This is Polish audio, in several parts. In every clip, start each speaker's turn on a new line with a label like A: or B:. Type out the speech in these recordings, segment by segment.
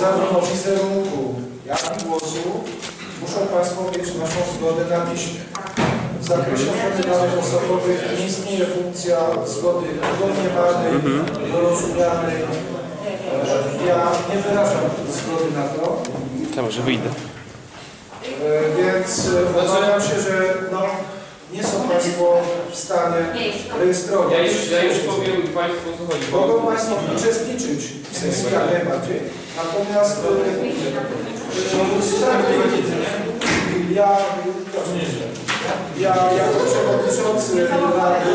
A: zarówno wizerunku, jak i głosu muszą Państwo mieć naszą zgodę na piśmie. W zakresie ochrony danych osobowych nie istnieje funkcja zgody domniemanej, dorozumianej. E, Ja nie wyrażam zgody na to,
B: może wyjdę.
A: e, więc e, obawiam się, że no, nie są Państwo w stanie rejestrować.
B: Ja już, ja już powiem Państwu o co chodzi.
A: Mogą Państwo uczestniczyć w sesji jak najbardziej, natomiast e, ja, ja jako przewodniczący Rady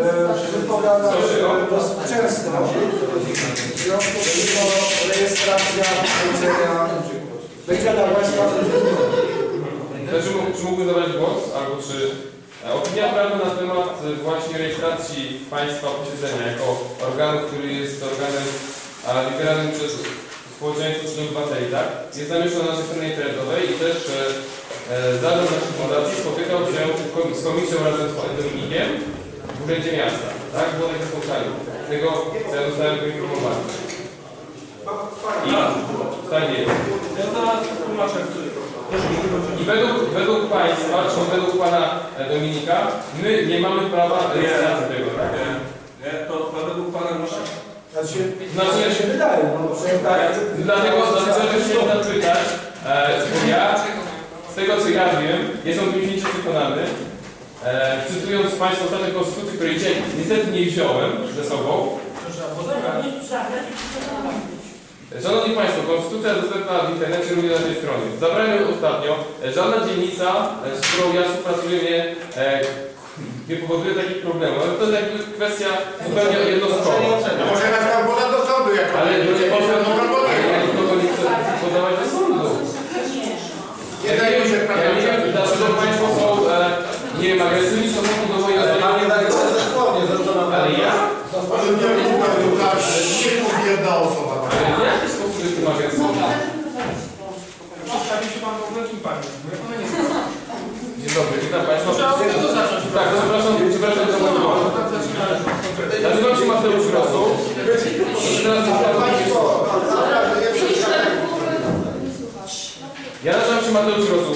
A: e, wypowiadam się dosyć często. W związku z tym rejestracja będzie dla Państwa
B: Znaczy, mógł- czy mógłbym zabrać głos, albo czy e, opinia prawna na temat e, właśnie rejestracji państwa posiedzenia jako organu, który jest organem wybieranym przez społeczeństwo czy obywateli, tak? Jest zamieszczona na naszej stronie internetowej i też e, e, zarząd naszej fundacji spotykał się z komisją razem z panem Dominikiem w Urzędzie Miasta, tak? Było takie spotkanie. Z tego ja zostałem poinformowany. I tak jest.
C: Ja zaraz tłumaczę, który.
B: I według, według Państwa, czy według Pana e, Dominika, my nie mamy prawa rejestracji tego, tak?
C: Nie, nie, to według Pana muszę.
A: Znaczy,
B: Znaczy,
A: się wydaje, no, tak.
B: Dlatego, dlatego chciałem zapytać, e, bo ja, z tego co ja wiem, jestem święcie przekonany, e, cytując Państwa ostatnią konstytucję, której dzisiaj niestety nie wziąłem ze sobą, Szanowni Państwo, konstytucja dostępna w internecie również na tej stronie. Zabrałem ją ostatnio. E, Żadna dzielnica, e, z którą ja współpracuję, nie, e, nie powoduje takich problemów. Ale to jest jakby kwestia zupełnie jednostkowa.
D: No może na pan poda do sądu, jak
B: Ale
D: nie
B: nie można,
D: no,
B: ja nikogo nie chcę podawać do sądu.
D: Nie
B: Ja nie
D: dajmy się
B: wiem, ja nie wiem, dlaczego Państwo są, e, nie wiem, agresywni w stosunku do mojej osoby. Ale ja?
D: Ale pan Łukasz, nie mówi jedna osoba.
B: Ale w jaki sposób jestem agresywny?
C: Przedstawi się Pan w ogóle kim Pan jest, bo ja Pana nie
B: Dzień dobry, witam Państwa.
C: znam.
B: Tak, przepraszam, przepraszam za mój głos. Nazywam się Mateusz Rosu. Teraz
D: Państwo, naprawdę nie przeszkadzajcie.
B: Ja nazywam się Mateusz Rosu.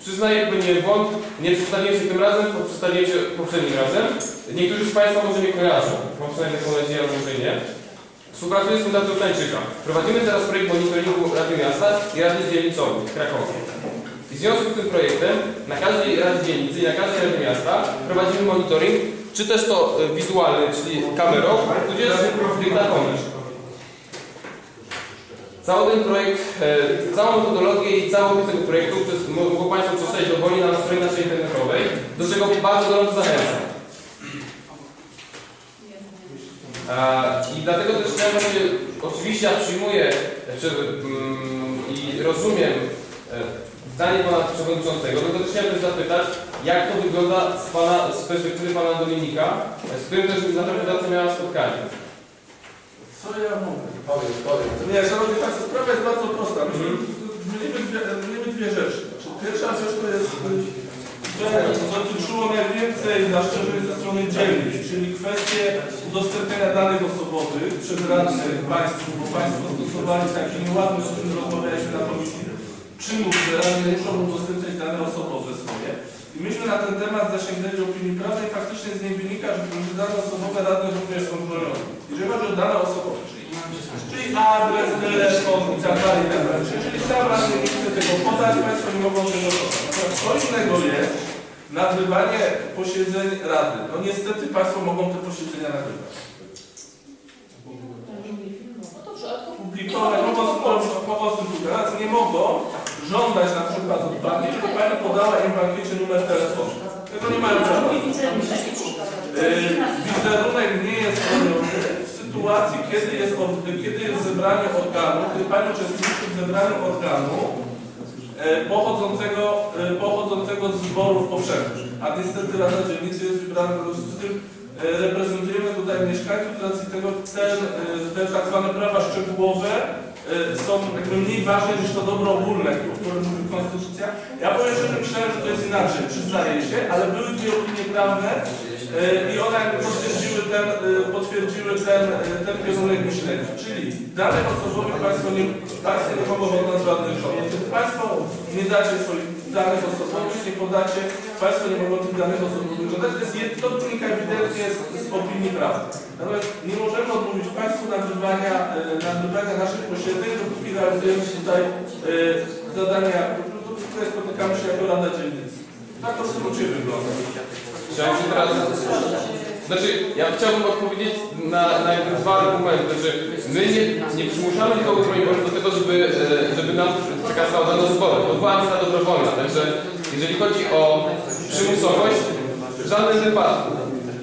B: Przyznaję nie błąd, nie przedstawiłem się tym razem, bo przedstawiłem się poprzednim razem. Niektórzy z Państwa może mnie kojarzą, mam przynajmniej taką nadzieję, a może nie. Współpracuję z Fundacją Tańczyka. Prowadzimy teraz projekt monitoringu Rady Miasta i Rady Dzielnicowej Krakowie. W związku z tym projektem na każdej Radzie Dzielnicy i na każdej Radzie Miasta prowadzimy monitoring, czy też to e, wizualny, czyli kamerą, tudzież dyktafonem. Cały ten projekt, e, całą metodologię i opis tego projektu mogą Państwo przeczytać dowolnie na stronie naszej internetowej, do czego bardzo gorąco zachęcam. I dlatego też chciałem oczywiście ja przyjmuję czy, mm, i rozumiem e, zdanie Pana Przewodniczącego, tylko też chciałem zapytać, jak to wygląda z, pana, z perspektywy Pana Dominika, e, z którym też nasza fundacja miała spotkanie.
C: Co ja mówię? Nie, Szanowni Państwo, sprawa jest bardzo prosta. Myśmy zmienimy dwie, dwie rzeczy. Znaczy, pierwsza rzecz to jest, że dotyczyło najwięcej zastrzeżeń ze strony dzielnic, czyli kwestie udostępniania danych osobowych przez radnych państwu, bo Państwo stosowali taki nieładny, o czym rozmawialiśmy na komisji, przymów, że radni muszą udostępniać dane osobowe swoje. Myśmy na ten temat zasięgnęli opinii prawnej faktycznie z niej wynika, że dane osobowe radnych również są chronione. Jeżeli chodzi o dane osobowe, czyli, czyli adres, telefon i tak dalej, tak dalej. Czyli jeżeli sam radny nie chce tego podać, Państwo nie mogą tego podać. Natomiast co innego jest nagrywanie posiedzeń rady. No niestety Państwo mogą te posiedzenia nagrywać. Publikować, mogą po prostu teraz nie mogą żądać na przykład od Pani, żeby Pani podała im w ankiecie numer telefonu. Tego nie mają prawa. Wizerunek nie jest chroniony w sytuacji, kiedy jest, od, kiedy jest zebranie organu, kiedy Pani uczestniczy w zebraniu organu e, pochodzącego, e, pochodzącego z wyborów powszechnych. A niestety Rada Dzielnicy jest wybrana w związku z tym e, reprezentujemy tutaj mieszkańców, z racji tego ten, te tak zwane prawa szczegółowe są jakby mniej ważne niż to dobro ogólne, o którym mówi Konstytucja. Ja powiem szczerze, myślałem, że to jest inaczej, przyznaję się, ale były dwie opinie prawne, E, I one potwierdziły ten, e, potwierdziły ten, ten kierunek myślenia. Czyli danych osobowych Państwo nie, państwo nie mogą od nas żadnych. Kiedy Państwo nie dacie swoich danych osobowych, nie podacie, Państwo nie mogą tych danych osobowych żądać. To, jest, jed- to wynika ewidentnie z, z opinii prawnej. Natomiast nie możemy odmówić Państwu nagrywania, e, nagrywania naszych posiedzeń, dopóki realizujemy tutaj e, zadania, tutaj spotykamy się jako Rada Dzielnicy. Tak to w skrócie wygląda.
B: Chciałem się teraz... Znaczy, ja chciałbym odpowiedzieć na, na dwa argumenty. Znaczy, my nie, nie przymuszamy nikogo, broń Boże, do tego, żeby, e, żeby nam przekazywał dane zbory. To była akcja dobrowolna. Także, jeżeli chodzi o przymusowość, w żadnym wypadku.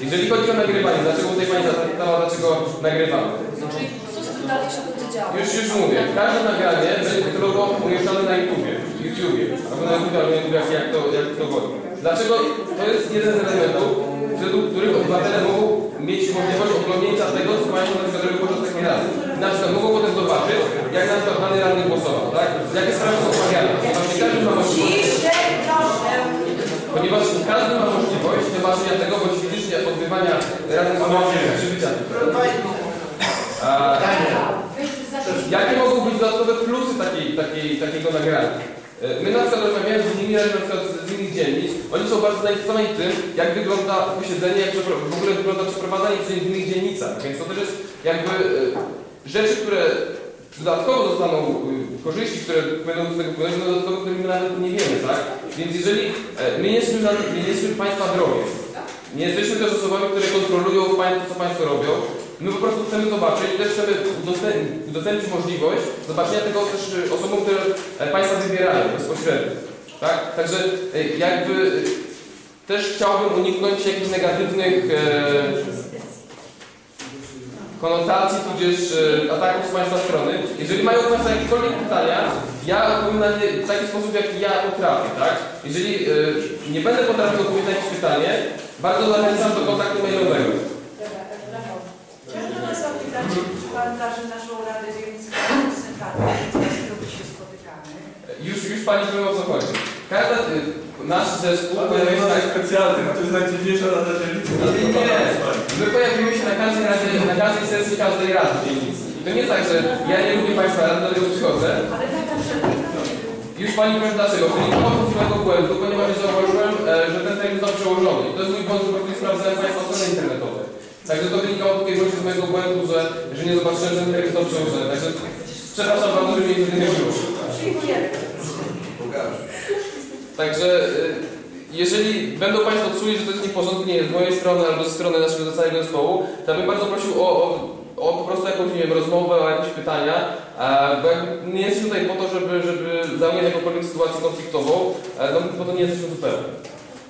B: Jeżeli chodzi o nagrywanie, dlaczego tutaj Pani zapytała, dlaczego nagrywamy?
E: Czyli co z tym dalej się będzie działo?
B: Już, już mówię. Każde nagranie będzie tylko umieszczone na YouTubie. YouTubie. Albo na YouTube, albo na YouTube, jak, jak, to, jak to woli. Dlaczego? To jest jeden z elementów, według których obywatele mogą mieć możliwość oglądnięcia tego, co Państwo na przykład robią podczas takiej rady. Na przykład mogą potem zobaczyć, jak na przykład dany radny głosował, tak? Jakie sprawy są omawiane. Każdy ma możliwość, ponieważ każdy ma możliwość zobaczenia tego, bądź fizycznie odbywania radnych przybycia. A, Jakie mogą być dodatkowe plusy takiej, takiej, takiego nagrania? E, My na przykład rozmawiając z radnymi, na przykład z innych dzielnic, oni są bardzo zainteresowani tym, jak wygląda posiedzenie, jak w ogóle wygląda przeprowadzanie w innych dzielnicach. Więc to też jest jakby e, rzeczy, które dodatkowo zostaną, e, korzyści, które będą z tego płynąć, będą dodatkowe, których my nawet nie wiemy, tak? Więc jeżeli my nie jesteśmy, na, nie jesteśmy Państwa drogiem, nie jesteśmy też osobami, które kontrolują państwo, co Państwo robią. My po prostu chcemy zobaczyć, też chcemy udostępnić, udostępnić możliwość zobaczenia tego też y, osobom, które e, Państwa wybierają bezpośrednio. Tak? Także y, jakby y, też chciałbym uniknąć jakichś negatywnych e, konotacji, tudzież ataków z Państwa strony. Jeżeli mają Państwo jakiekolwiek pytania, ja odpowiem na nie w taki sposób, jak ja potrafię, tak? Jeżeli nie będę potrafił odpowiedzieć na jakieś pytanie, bardzo zachęcam do kontaktu mailowego.
F: Zapytać, czy pan darzy naszą Radę Dzielnicy z którą się spotykamy?
B: Już, już Pani wiem o co chodzi. Każda, y, nasz zespół pojawia się
C: jest specjalny, to jest najdziwniejsza Rada Dzielnicy.
B: Nie, nie. My pojawimy się na każdej radzie, na każdej sesji każdej rady dzielnicy. I to nie jest tak, że ja nie lubię Państwa rady, dlatego przychodzę.
F: Ale taka wszelkie
B: Już Pani powiem dlaczego. To nie było mojego błędu, ponieważ zauważyłem, e, że ten termin został przełożony. I to jest mój błąd, że sprawdzałem Państwa strony internetowej. Także to wynikało tutaj z mojego błędu, że, że nie zobaczyłem, że ten został przełożony. Także przepraszam bardzo, że mnie nie
F: przyjmujemy.
B: Także y, jeżeli będą Państwo czuli, że to jest nieporządnie z mojej strony albo ze strony naszego całego zespołu, to bym bardzo prosił o, o, o po prostu jakąś nie wiem, rozmowę, o jakieś pytania, e, bo nie jesteśmy tutaj po to, żeby, żeby zamieniać jakąkolwiek sytuację konfliktową, e, no, bo to nie jesteśmy zupełnie.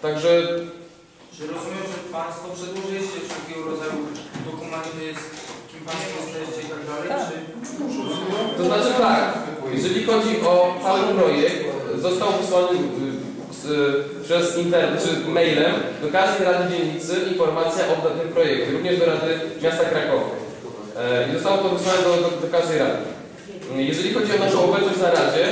B: Także
G: Czy rozumiem, że Państwo przedłożyliście wszelkiego rodzaju dokumenty, z kim Państwo jesteście i tak dalej, czy...
B: To znaczy tak, jeżeli chodzi o cały projekt, został wysłany y, z, przez internet czy mailem do każdej Rady Dzielnicy informacja o tym projekcie, również do Rady Miasta Krakowa. E, I zostało to wysłane do, do, do każdej Rady. Jeżeli chodzi o naszą obecność na Radzie,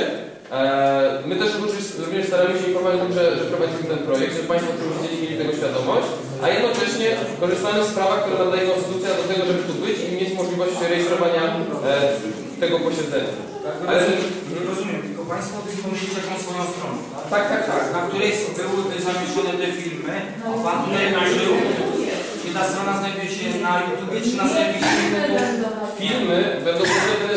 B: e, my też również staramy się informować o tym, że, że prowadzimy ten projekt, żeby Państwo oczywiście mieli tego świadomość, a jednocześnie korzystamy z prawa, które nam daje Konstytucja do tego, żeby tu być i mieć możliwość rejestrowania e, tego posiedzenia. Ale,
G: Rozumiem, tylko Państwo dysponujecie jakąś swoją stroną, tak?
B: tak, tak, tak.
G: Na której były zamieszczone te filmy, a Pan tutaj użył, czy ta strona znajduje się na YouTube, czy na serwisie
B: Filmy będą dostępne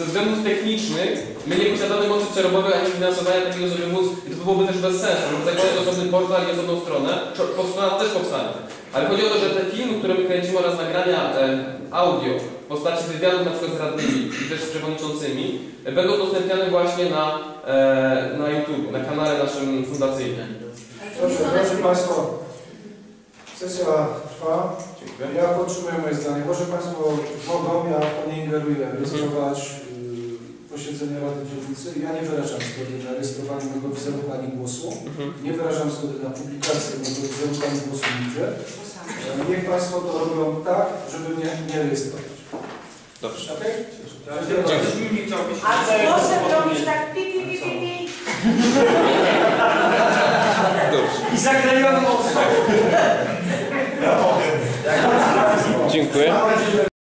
B: ze względów technicznych. My nie posiadamy mocy przerobowej ani finansowania takiego, żeby móc, i to byłoby też bez sensu, żeby zakładać osobny portal i osobną stronę. Strona też powstanie. Ale chodzi o to, że te filmy, które my kręcimy oraz nagrania e, audio w postaci wywiadów na przykład z radnymi i też z przewodniczącymi e, będą udostępniane właśnie na, e, na YouTube, na kanale naszym fundacyjnym.
A: Proszę, drodzy Państwo, sesja trwa.
B: Dziękuję.
A: Ja podtrzymuję moje zdanie. Może Państwo mogą, ja nie ingeruję, rejestrować posiedzenie Rady Dzielnicy. Ja nie wyrażam zgody na rejestrowanie mojego wizerunku ani głosu.
B: Mhm.
A: Nie wyrażam zgody na publikację mojego wizerunku ani głosu nigdzie. E, Niech Państwo to robią tak, żeby mnie nie rejestrować.
B: Dobrze.
G: Nie chciał być...
F: A z głosem robisz tak pi, pi, pi, pi, pi.
B: Dobrze.
G: I zaklejoną osobę.
A: Dziękuję.